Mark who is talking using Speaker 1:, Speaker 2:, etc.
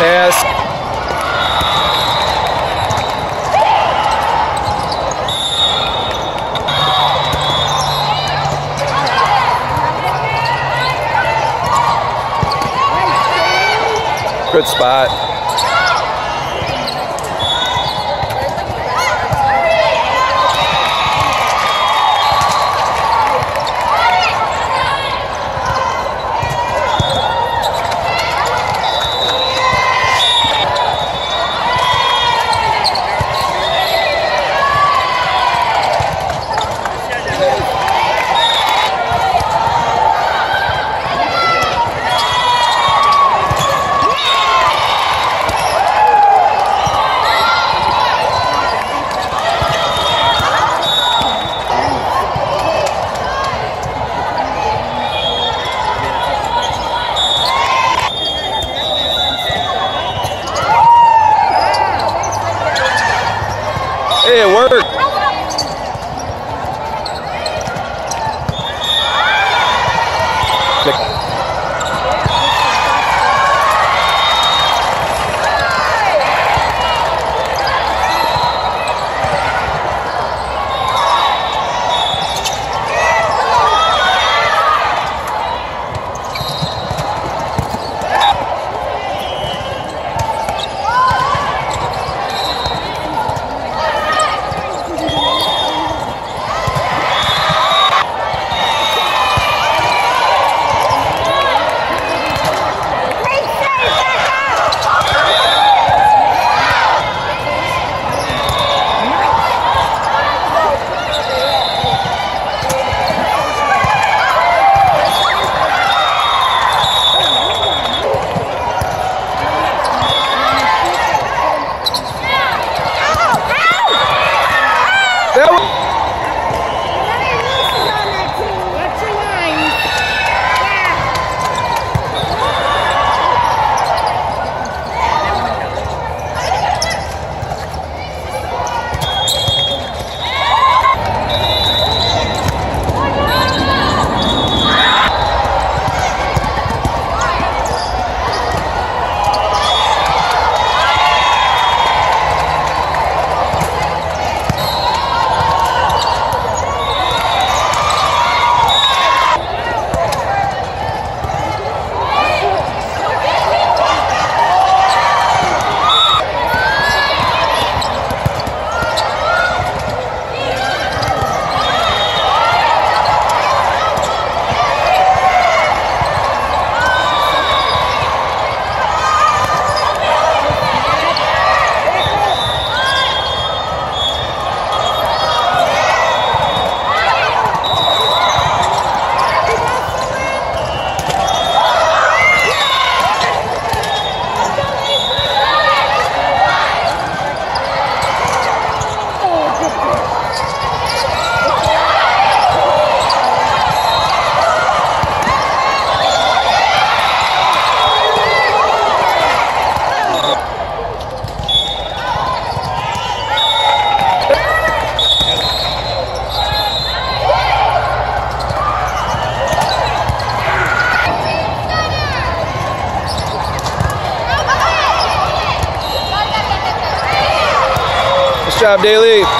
Speaker 1: Pass. Good spot. It worked. That job, Daly.